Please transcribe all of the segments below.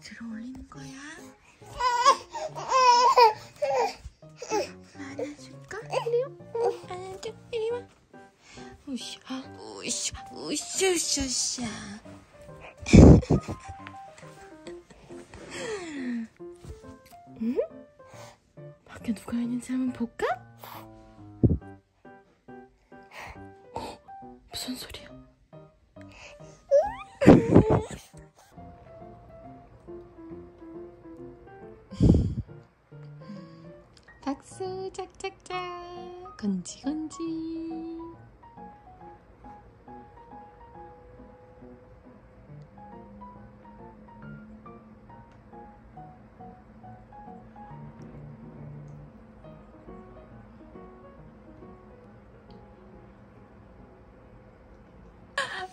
들어 올리는 거야. 안아줄까? 이리 와. 안아줘. 이리 와. 우샤, 우샤, 우샤, 우샤, 우샤. 응? 밖에 누가 있는지 한번 볼까? 어, 무슨 소리야? 박수 짝짝짝 건지 건지.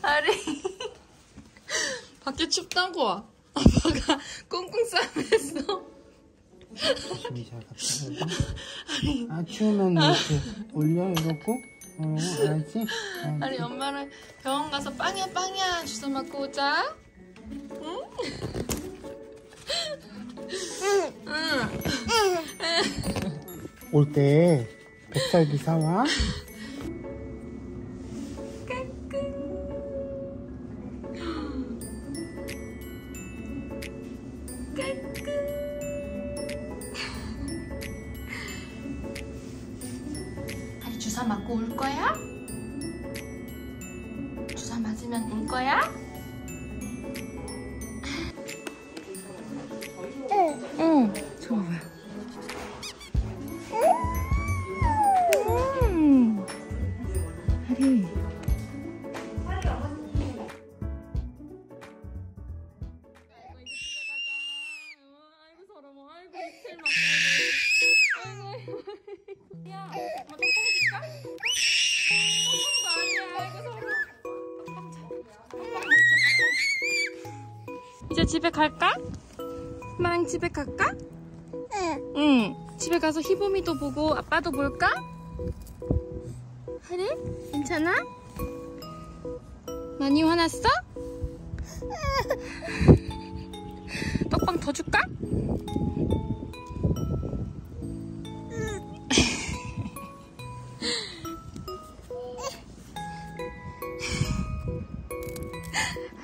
아리 밖에 춥다고. 아빠가 꽁꽁 싸매서 숨이 잘 갔다. 아 추우면 이렇게 올려? 이러고? 어 알았지? 어, 아니 엄마랑 병원 가서 빵야 빵야. 주워 맞고 오자. 응? 올 때 백살기 사와 주사 맞고 울 거야? 주사 맞으면 울 거야? 이. 이제 집에 갈까? 엄마랑 집에 갈까? 응. 응. 집에 가서 희범이도 보고 아빠도 볼까? 하리? 괜찮아? 많이 화났어? 떡빵 더 줄까?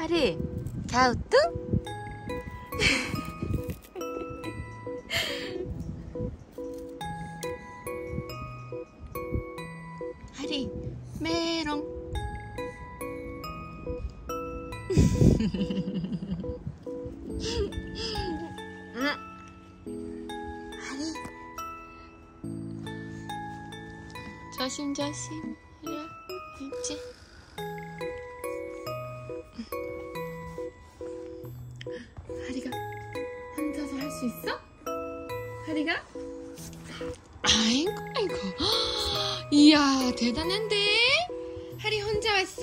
하리, 갸우뚱? 하리, 메롱. 하리. 조심조심. 이리 와. 있지? 수 있어? 하리가? 아이고 아이고 이야 대단한데? 하리 혼자 왔어?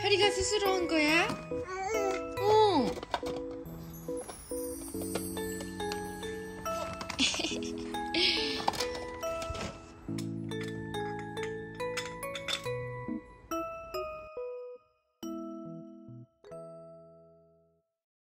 하리가 스스로 한 거야?